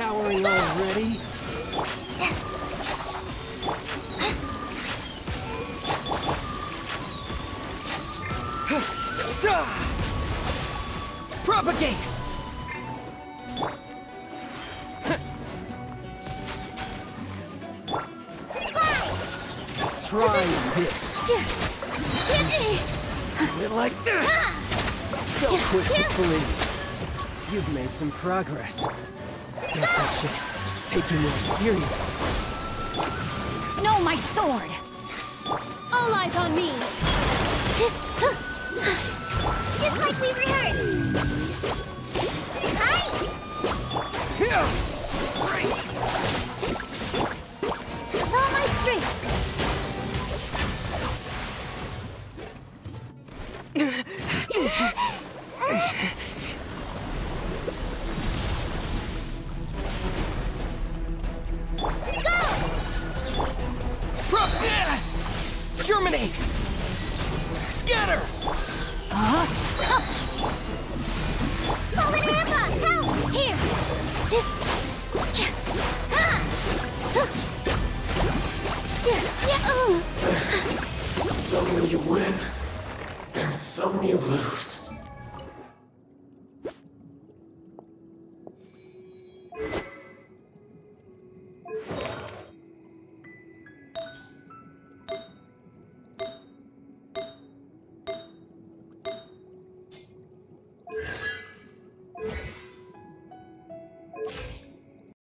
cowering already? Propagate! Try this. It like this. So quick to flee. You've made some progress. Guess I should take you more seriously. No, my sword! All eyes on me! Just like we rehearsed. Hi! With all my strength! Terminate! Scatter! Huh? Polyampa, help! Here! Some you win, and some you lose.